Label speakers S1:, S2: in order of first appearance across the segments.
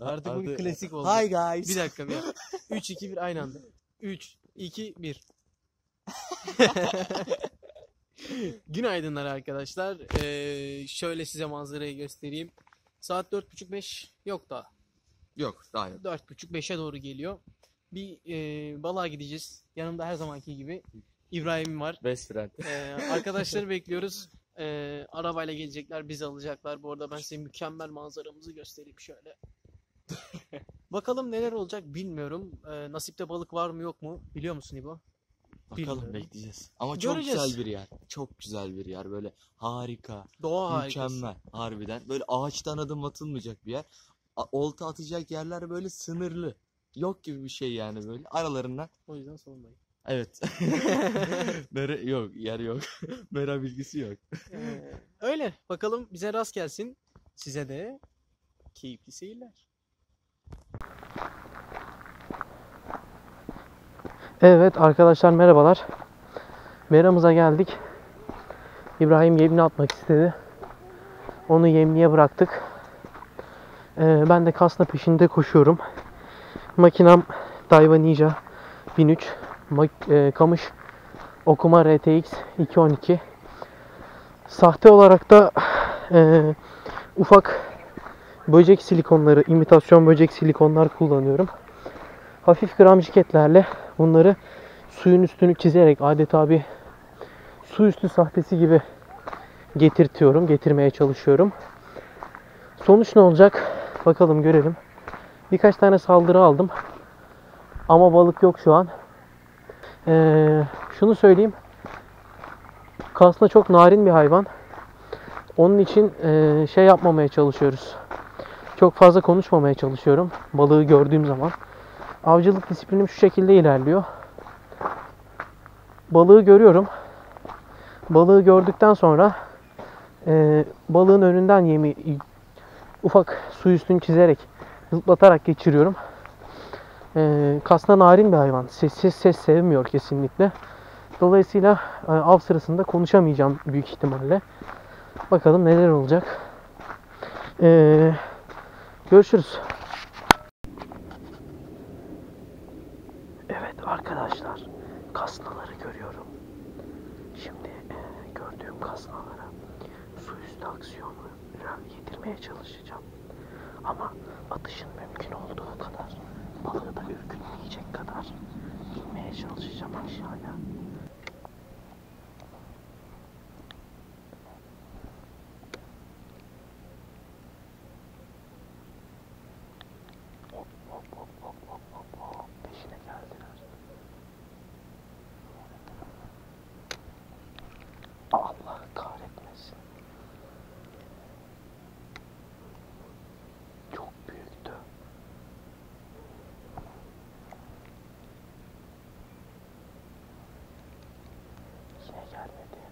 S1: Artık bu bir klasik oldu.
S2: Hi guys.
S1: Bir dakika bir dakika. 3 2 1 aynı anda. 3 2 1. Günaydınlar arkadaşlar. Ee, şöyle size manzarayı göstereyim. Saat 4.30-5 yok daha.
S2: Yok daha yok.
S1: 4.30-5'e doğru geliyor. Bir e, balığa gideceğiz. Yanımda her zamanki gibi İbrahim var.
S2: Best friend.
S1: Ee, arkadaşları bekliyoruz. Ee, arabayla gelecekler, bizi alacaklar. Bu arada ben size mükemmel manzaramızı göstereyim şöyle. Bakalım neler olacak bilmiyorum. Ee, nasipte balık var mı yok mu? Biliyor musun İbo?
S2: Bakalım
S1: Bilmiyorum.
S2: bekleyeceğiz. Ama çok
S1: Göreceğiz.
S2: güzel bir yer. Çok güzel bir yer. Böyle harika.
S1: Doğa harikası.
S2: Mükemmel. Harbiden. Böyle ağaçtan adım atılmayacak bir yer. A- Olta atacak yerler böyle sınırlı. Yok gibi bir şey yani böyle. Aralarından.
S1: O yüzden sormayın.
S2: Evet. Nere yok yer yok. Mera bilgisi yok.
S1: Ee, öyle. Bakalım bize rast gelsin. Size de keyifli seyirler. Evet arkadaşlar merhabalar. Meramıza geldik. İbrahim yemini atmak istedi. Onu yemliğe bıraktık. Ee, ben de kasna peşinde koşuyorum. Makinam Daiwa Ninja 1003. E, kamış Okuma RTX 212. Sahte olarak da e, ufak böcek silikonları, imitasyon böcek silikonlar kullanıyorum. Hafif gram jiketlerle bunları suyun üstünü çizerek adeta bir su üstü sahtesi gibi getirtiyorum, getirmeye çalışıyorum. Sonuç ne olacak? Bakalım görelim. Birkaç tane saldırı aldım. Ama balık yok şu an. Ee, şunu söyleyeyim. Kasna çok narin bir hayvan. Onun için e, şey yapmamaya çalışıyoruz. Çok fazla konuşmamaya çalışıyorum balığı gördüğüm zaman. Avcılık disiplinim şu şekilde ilerliyor. Balığı görüyorum. Balığı gördükten sonra e, balığın önünden yemi ufak su üstünü çizerek zıplatarak geçiriyorum. E, kasna narin bir hayvan. Sessiz ses sevmiyor kesinlikle. Dolayısıyla e, av sırasında konuşamayacağım büyük ihtimalle. Bakalım neler olacak. Ee, görüşürüz. out.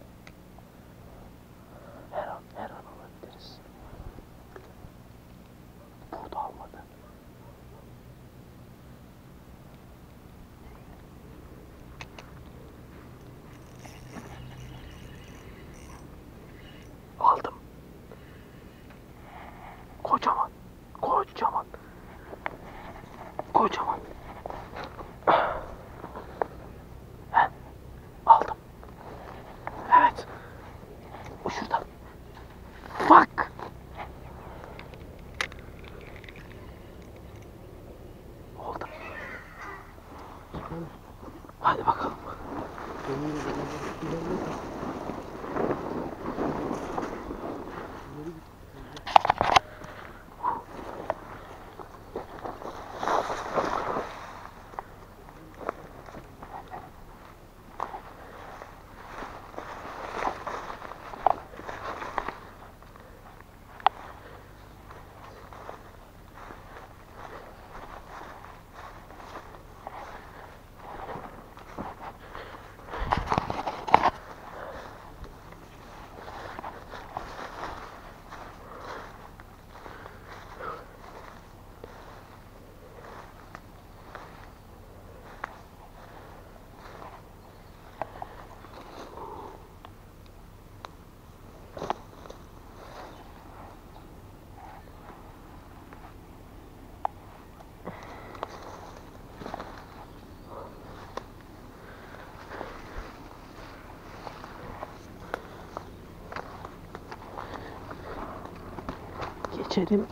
S1: 确定。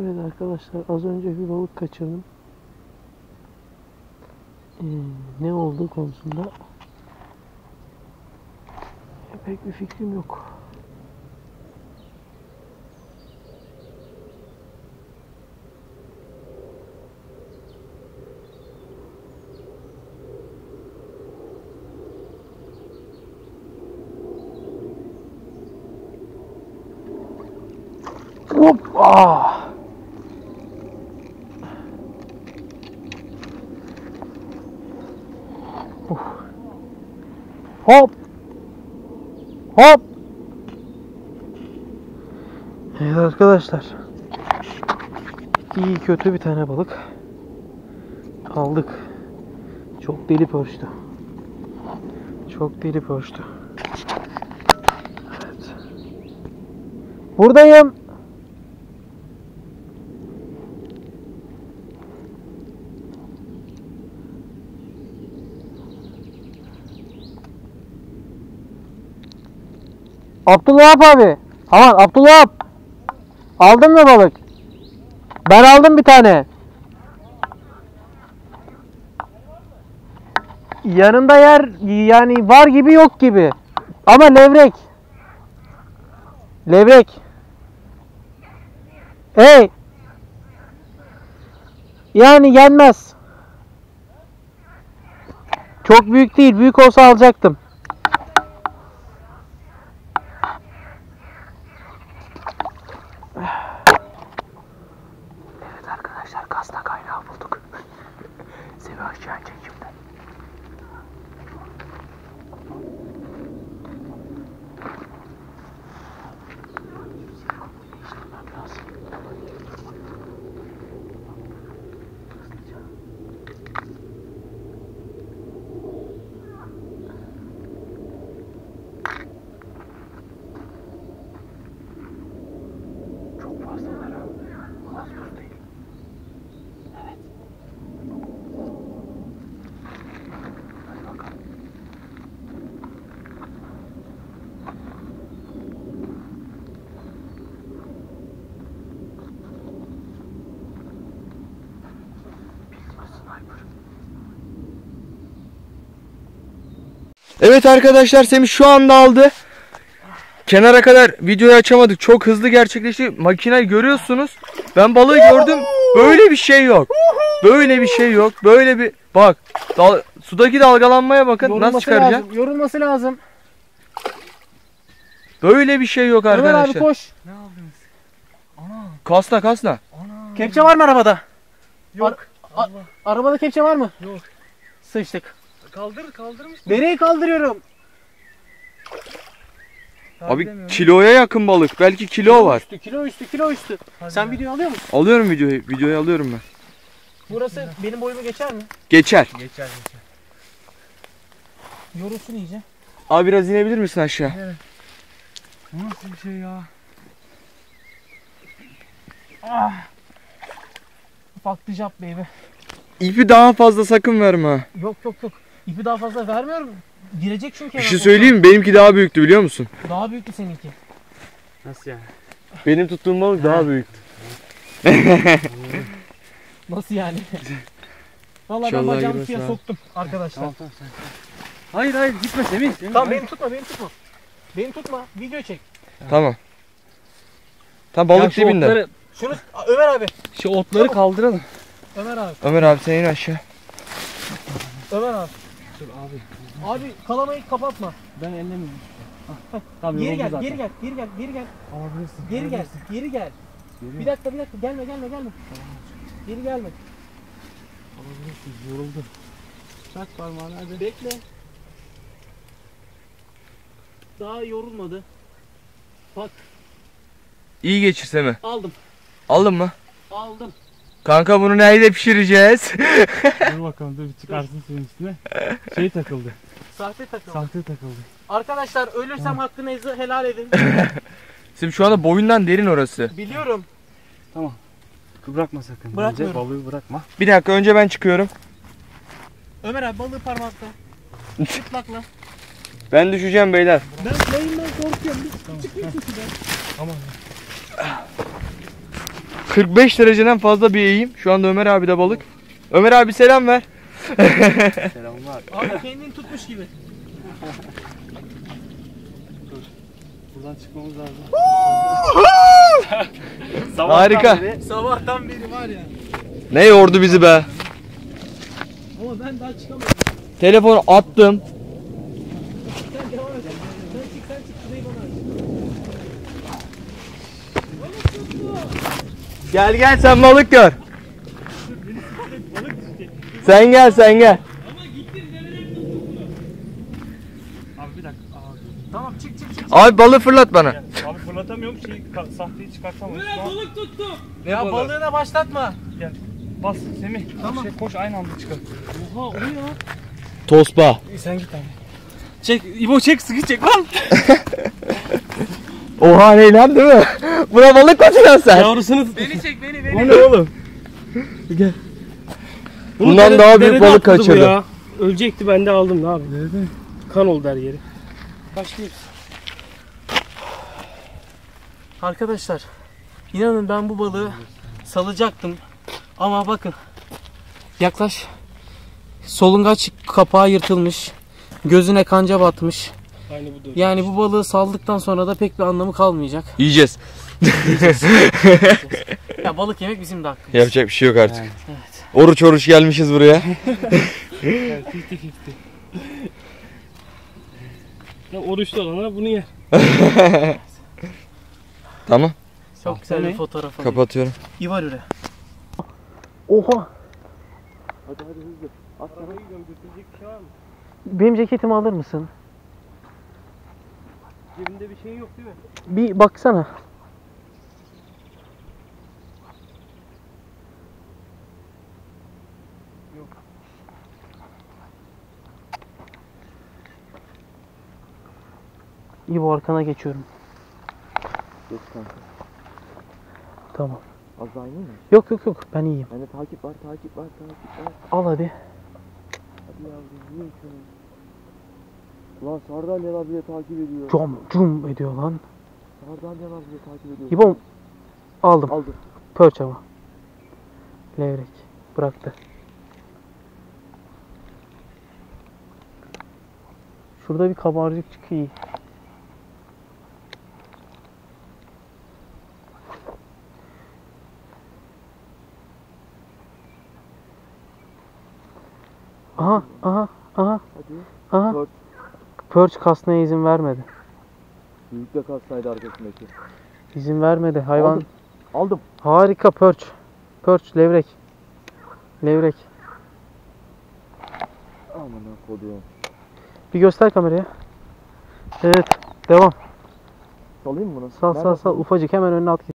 S1: Evet arkadaşlar az önce bir balık kaçırdım. Ee, ne olduğu konusunda pek bir fikrim yok. Hop! Hop! Hop! Evet arkadaşlar. İyi kötü bir tane balık. Aldık. Çok deli pörçtü. Çok deli pörçtü. Evet. Buradayım. Abdullah abi. Aman Abdullah. Aldın mı balık? Ben aldım bir tane. Yanında yer yani var gibi yok gibi. Ama levrek. Levrek. Hey. Yani yenmez. Çok büyük değil. Büyük olsa alacaktım. Evet arkadaşlar kasta kaynağı bulduk. Sevi aşağı çekimde. Çok fazlalar ha. Az buz değil. Evet. Hadi bakalım. Bildiğin sniper.
S2: Evet arkadaşlar Semih şu anda aldı. Kenara kadar videoyu açamadık. Çok hızlı gerçekleşti. Makineyi görüyorsunuz. Ben balığı gördüm. Böyle bir şey yok. Böyle bir şey yok. Böyle bir bak. dal- sudaki dalgalanmaya bakın. Nasıl çıkaracağım?
S1: lazım. Yorulması lazım.
S2: Böyle bir şey yok
S1: Ömer abi
S2: arkadaşlar.
S1: koş.
S2: Kasna kasna.
S1: Kepçe var mı arabada?
S3: Yok.
S1: A- a- arabada kepçe var mı?
S3: Yok.
S1: Sıçtık.
S3: Kaldır kaldırmış.
S1: Nereye kaldırıyorum?
S2: Abi kiloya yakın balık. Belki kilo var.
S1: Üstü, kilo üstü, kilo üstü. Sen video alıyor musun?
S2: Alıyorum videoyu. Videoyu alıyorum ben.
S1: Burası benim boyumu geçer mi?
S2: Geçer.
S3: Geçer geçer.
S1: Yorulsun iyice.
S2: Abi biraz inebilir misin aşağı?
S3: Bu nasıl bir şey ya?
S1: The job baby.
S2: İpi daha fazla sakın verme.
S1: Yok yok yok. İpi daha fazla vermiyorum. Girecek çünkü.
S2: Bir şey söyleyeyim mi? Benimki daha büyüktü biliyor musun?
S1: Daha büyüktü seninki.
S3: Nasıl yani?
S2: Benim tuttuğum balık daha büyük.
S1: Nasıl yani? Vallahi ben
S2: İnşallah
S1: bacağımı
S2: girmez
S1: suya
S2: ha.
S1: soktum arkadaşlar.
S3: Tamam tamam sen. Hayır hayır gitme Semih. Semih
S1: Tamam
S3: hayır.
S1: beni tutma beni tutma. Beni tutma. Video çek.
S2: Tamam. Tam balık
S3: şu
S2: dibinde.
S3: Otları,
S1: Şunu Ömer abi.
S3: şu otları kaldıralım.
S1: Ömer abi.
S2: Ömer abi sen in aşağı.
S1: Ömer abi.
S3: Dur abi.
S1: Abi kalamayı kapatma.
S3: Ben ellemiyorum. Tamam
S1: Geri gel,
S3: zaten.
S1: geri gel, geri gel, geri gel,
S3: Alabilirsin.
S1: geri gel, geri gel.
S3: Geri
S1: Bir dakika, bir dakika. Gelme, gelme, gelme. Geri gelme.
S3: Alabilirsin. Yoruldu. Çak parmağını hadi.
S1: Bekle. Daha yorulmadı. Bak,
S2: İyi geçirse mi?
S1: aldım,
S2: Aldın mı?
S1: aldım.
S2: Kanka bunu neyle pişireceğiz?
S3: Dur bakalım dur bir çıkarsın suyun üstüne. Şey takıldı.
S1: Sahte takım.
S3: Sahte takıldı.
S1: Arkadaşlar ölürsem hakkınızı helal edin.
S2: Şimdi şu anda boyundan derin orası.
S1: Biliyorum.
S3: Bırakma sakın. Önce balığı bırakma.
S2: Bir dakika önce ben çıkıyorum.
S1: Ömer abi balığı parmakta. Çıplakla.
S2: Ben düşeceğim beyler.
S1: Ben yayından korkuyorum. Şu sudan.
S3: Aman.
S2: 45 dereceden fazla bir eğim. Şu anda Ömer abi de balık. Ömer abi selam ver.
S3: Selamlar.
S1: Abi kendini tutmuş gibi.
S3: Buradan çıkmamız lazım.
S2: Harika.
S1: Sabahtan beri var ya.
S2: Ne yordu bizi be.
S1: Ama ben daha çıkamadım.
S2: Telefonu attım.
S1: Sen devam et. Sen çık sen çık. Şurayı bana aç.
S2: Gel gel sen balık gör. Sen gel sen gel.
S3: Abi bir dakika. Abi.
S1: Tamam çık çık çık.
S2: Abi balığı fırlat bana.
S3: Abi fırlatamıyorum şeyi ka- sahteyi çıkartamıyorum. Şu an-
S1: balık tuttum.
S3: Ne
S1: Ya
S3: balığı?
S1: balığına başlatma.
S3: Gel. Bas Semih.
S1: Tamam.
S3: Şey, koş aynı anda çıkar.
S1: Oha o ya.
S2: Tosba.
S3: İyi sen git abi. Çek İbo çek sıkı çek lan.
S2: Oha ne lan değil mi? Buna balık mı atıyorsun sen?
S3: Yavrusunu tut.
S1: Beni çek beni
S3: O
S1: beni.
S3: ne oğlum?
S2: Gel.
S3: Bunu
S2: Bundan
S3: dere-
S2: daha büyük balık
S3: bu
S2: kaçırdı.
S3: Ölecekti ben de aldım ne abi. Kan oldu her yeri. Başlıyoruz.
S1: Arkadaşlar inanın ben bu balığı salacaktım. Ama bakın. Yaklaş. Solungaç kapağı yırtılmış. Gözüne kanca batmış.
S3: Aynı bu da.
S1: Yani bu balığı saldıktan sonra da pek bir anlamı kalmayacak.
S2: Yiyeceğiz.
S1: Ya balık yemek bizim de hakkımız.
S2: Yapacak bir şey yok artık.
S1: Evet.
S2: Oruç oruç gelmişiz buraya.
S3: Evet, 50-50. Ya oruçlu olana bunu yer.
S2: Tamam.
S1: Çok güzel
S3: ne?
S1: bir fotoğraf alayım.
S2: Kapatıyorum.
S1: İvar üre. Oha.
S3: Hadi hadi hızlı. At şey?
S1: Benim ceketimi alır mısın?
S3: Cebinde bir şey yok değil mi?
S1: Bir baksana. İyi bu arkana geçiyorum.
S2: Yok kanka.
S1: Tamam.
S2: Az daha mi?
S1: Yok yok yok ben iyiyim.
S2: Bende takip var, takip var, takip var.
S1: Al hadi.
S2: Hadi yavrum, yiyin şunu. Ulan sardalyalar bile takip ediyor.
S1: Cum cum ediyor lan.
S2: Sardalyalar bile takip ediyor.
S1: İbom aldım.
S2: Aldım.
S1: Pörç ama. Levrek. Bıraktı. Şurada bir kabarcık çıkıyor. Aha, aha, aha,
S2: Hadi.
S1: aha.
S2: Pörç.
S1: Pörç kasmaya izin vermedi.
S2: Büyük de kalsaydı arkasındaki.
S1: İzin vermedi hayvan.
S2: Aldım. Aldım.
S1: Harika pörç. Pörç, levrek. Levrek.
S2: Aman kodum.
S1: Bir göster kameraya. Evet. Devam.
S2: Salayım mı bunu?
S1: Sal
S2: Nerede
S1: sal sal.
S2: salayım?
S1: Ufacık hemen önüne at. git.